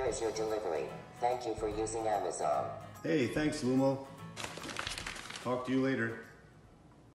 Here is your delivery. Thank you for using Amazon. Hey, thanks, Lumo. Talk to you later.